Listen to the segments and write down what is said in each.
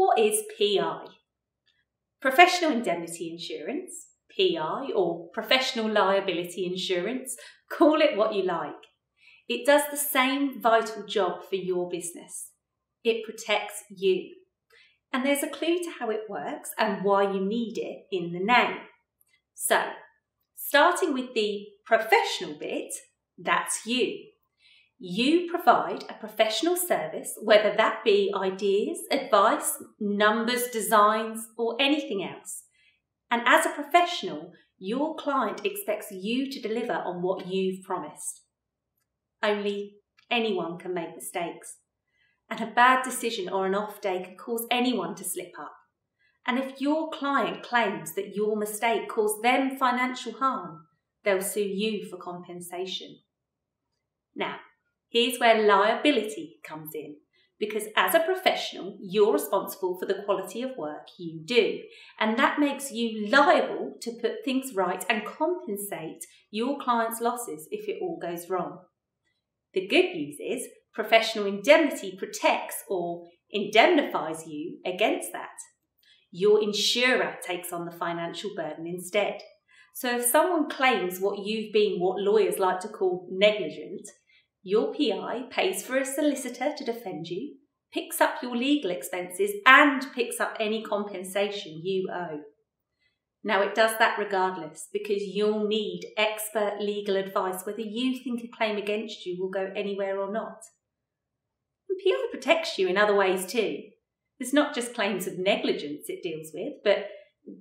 what is PI? Professional Indemnity Insurance, PI, or Professional Liability Insurance, call it what you like. It does the same vital job for your business. It protects you. And there's a clue to how it works and why you need it in the name. So, starting with the professional bit, that's you. You provide a professional service, whether that be ideas, advice, numbers, designs, or anything else. And as a professional, your client expects you to deliver on what you've promised. Only anyone can make mistakes. And a bad decision or an off day can cause anyone to slip up. And if your client claims that your mistake caused them financial harm, they'll sue you for compensation. Now, Here's where liability comes in. Because as a professional, you're responsible for the quality of work you do. And that makes you liable to put things right and compensate your client's losses if it all goes wrong. The good news is professional indemnity protects or indemnifies you against that. Your insurer takes on the financial burden instead. So if someone claims what you've been what lawyers like to call negligent, your PI pays for a solicitor to defend you, picks up your legal expenses, and picks up any compensation you owe. Now, it does that regardless because you'll need expert legal advice whether you think a claim against you will go anywhere or not. And PI protects you in other ways too. It's not just claims of negligence it deals with, but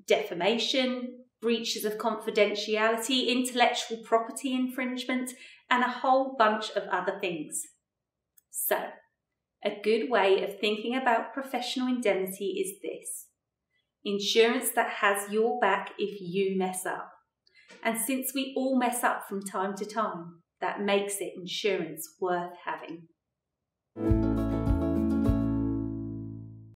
defamation, breaches of confidentiality, intellectual property infringement, and a whole bunch of other things. So, a good way of thinking about professional indemnity is this insurance that has your back if you mess up. And since we all mess up from time to time, that makes it insurance worth having.